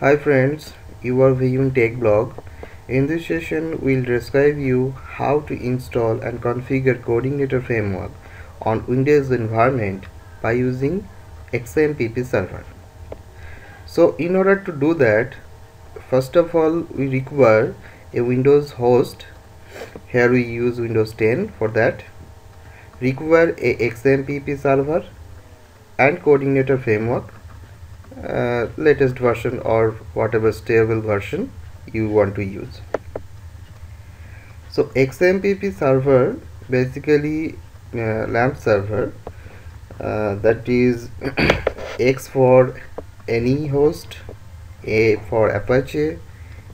Hi friends, you are viewing Tech Blog. In this session, we'll describe you how to install and configure CodeIgniter framework on Windows environment by using XAMPP server. So in order to do that, first of all, we require a Windows host. Here we use Windows 10 for that. Require a XAMPP server and CodeIgniter framework uh, latest version or whatever stable version you want to use. So XAMPP server basically uh, LAMP server uh, that is X for any host A for Apache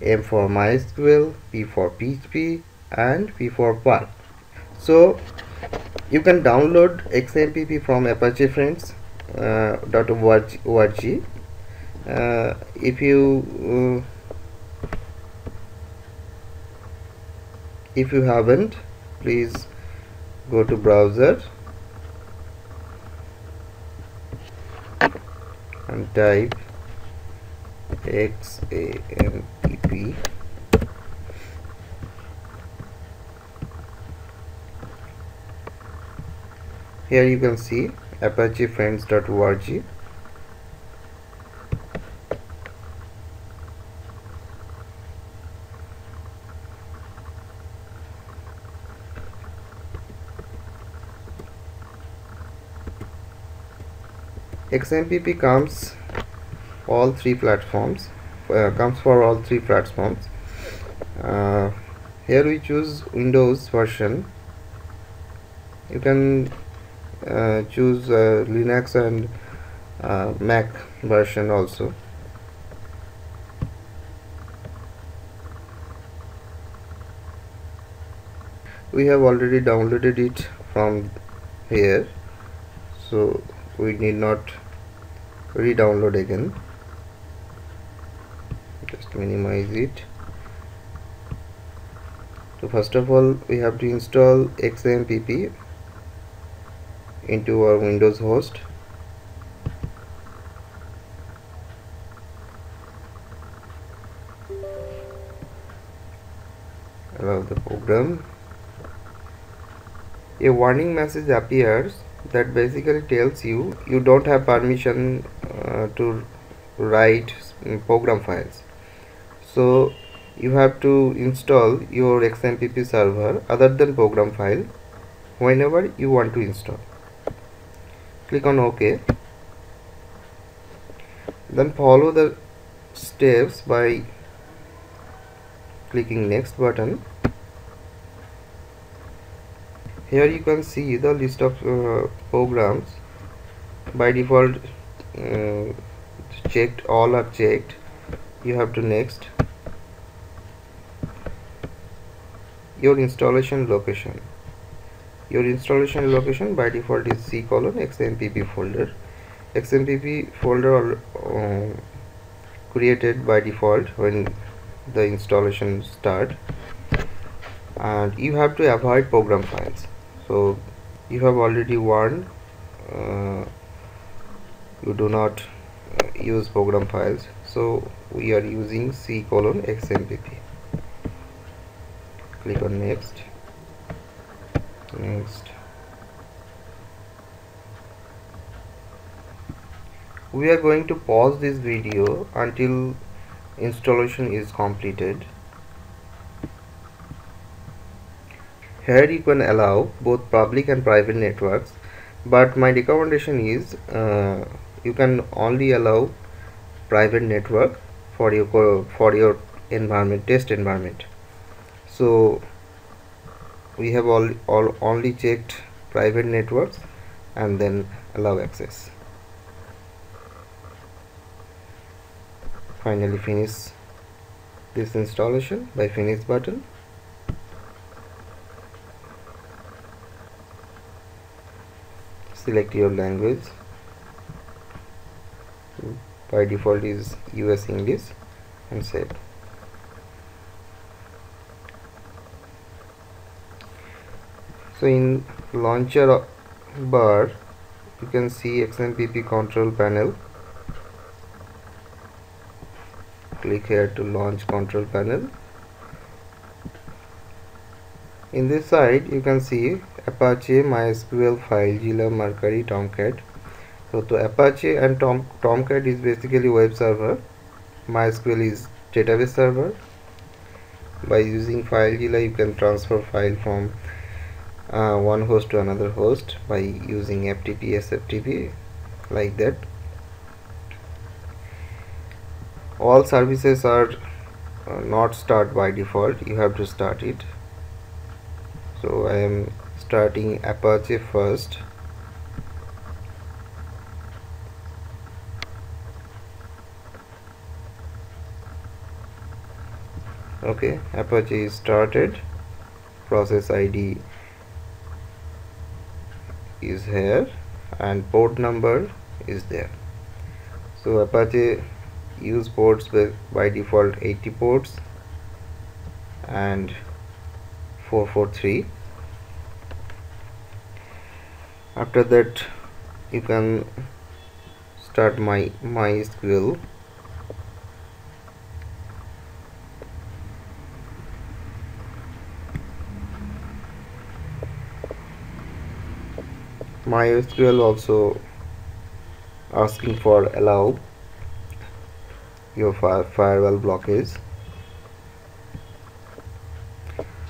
M for MySQL P for PHP and P for Perl so you can download XAMPP from Apache friends uh, .org uh, if you uh, if you haven't please go to browser and type xampp here you can see apachefriends.org XAMPP comes all three platforms uh, comes for all three platforms. Uh, here we choose Windows version. You can choose uh, Linux and uh, Mac version also. We have already downloaded it from here so we need not re-download again. Just minimize it. So first of all we have to install XAMPP into our Windows host. Allow the program. A warning message appears that basically tells you you don't have permission uh, to write program files. So you have to install your xampp server other than program file whenever you want to install click on ok. Then follow the steps by clicking next button. Here you can see the list of uh, programs. By default uh, checked all are checked. You have to next. Your installation location your installation location by default is c colon xampp folder. Xampp folder uh, created by default when the installation start. And you have to avoid program files. So you have already warned uh, you do not uh, use program files. So we are using c colon xampp click on next next we are going to pause this video until installation is completed. Here you can allow both public and private networks but my recommendation is uh, you can only allow private network for your for your environment test environment. So we have all, all only checked private networks and then allow access. Finally finish this installation by finish button. Select your language. By default is US English and save so in launcher bar you can see XAMPP control panel. Click here to launch control panel. In this side you can see Apache MySQL file FileZilla Mercury Tomcat. So to Apache and Tom Tomcat is basically web server. MySQL is database server. By using FileZilla you can transfer file from uh, one host to another host by using FTP SFTP like that. All services are uh, not start by default. You have to start it. So I am starting Apache first. Okay Apache is started. Process ID is here and port number is there. So Apache use ports by default 80 ports and 443 after that you can start my MySQL MySQL also asking for allow your fire firewall blockage.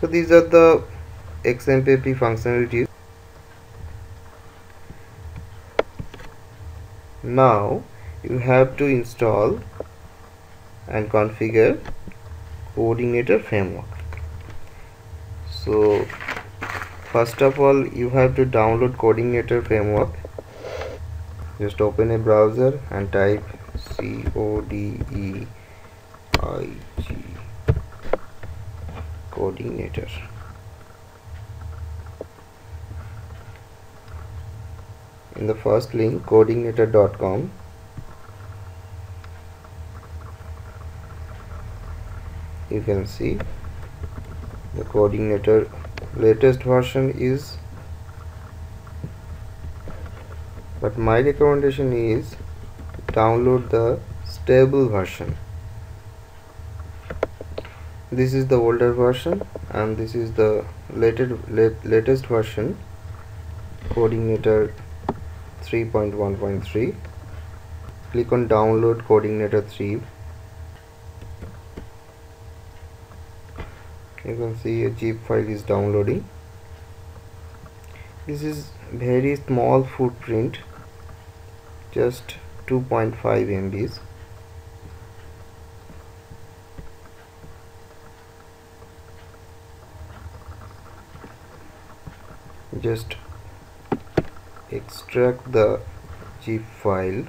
So these are the XAMPP functionalities. Now you have to install and configure CodeIgniter framework. So first of all you have to download CodeIgniter framework. Just open a browser and type c o d e i g CodeIgniter. In the first link codeigniter.com you can see the CodeIgniter latest version is but my recommendation is download the stable version. This is the older version and this is the latest latest version. CodeIgniter 3.1.3 click on download CodeIgniter 3 you can see a zip file is downloading. This is very small footprint just 2.5 MBs just extract the zip file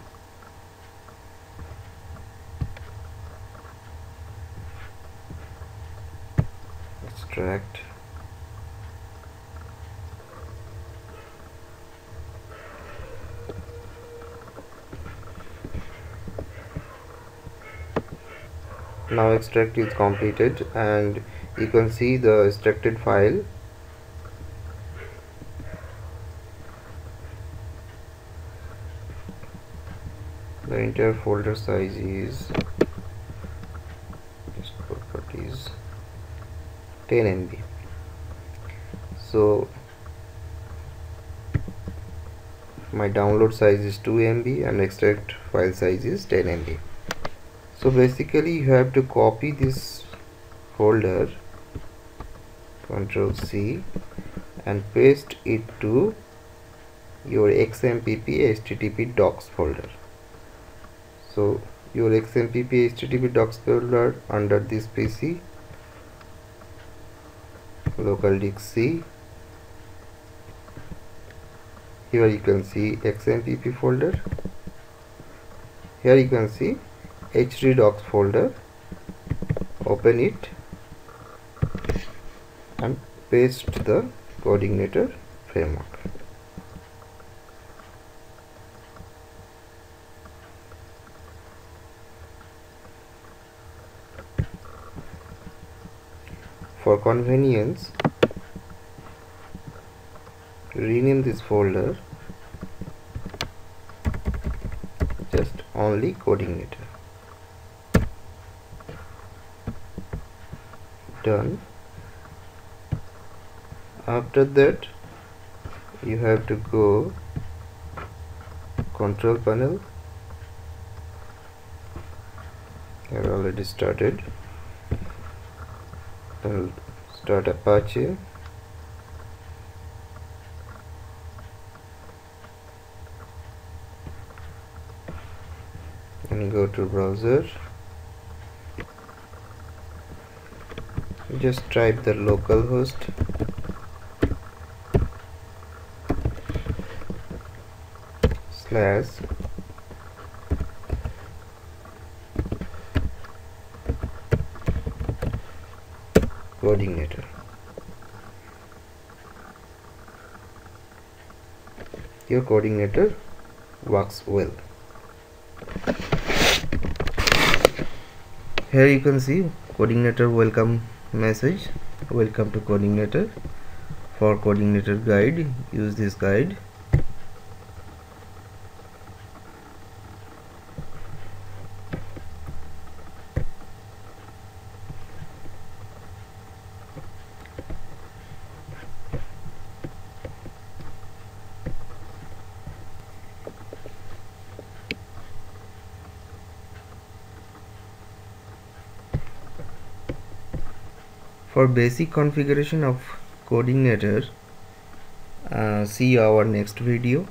now extract is completed and you can see the extracted file. The entire folder size is 10 MB so my download size is 2 MB and extract file size is 10 MB so basically you have to copy this folder control C and paste it to your XAMPP HTTP docs folder. So your XAMPP HTTP docs folder under this PC local disk C. Here you can see XAMPP folder. Here you can see htdocs folder. Open it and paste the CodeIgniter framework For convenience, rename this folder. Just only coding CodeIgniter. done. After that you have to go control panel. I've already started I'll start Apache. And go to browser. Just type the localhost. Slash CodeIgniter your CodeIgniter works well. Here you can see CodeIgniter welcome message. Welcome to CodeIgniter. For CodeIgniter guide use this guide for basic configuration of CodeIgniter uh, see our next video.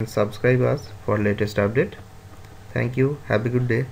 And subscribe us for latest update. Thank you. Have a good day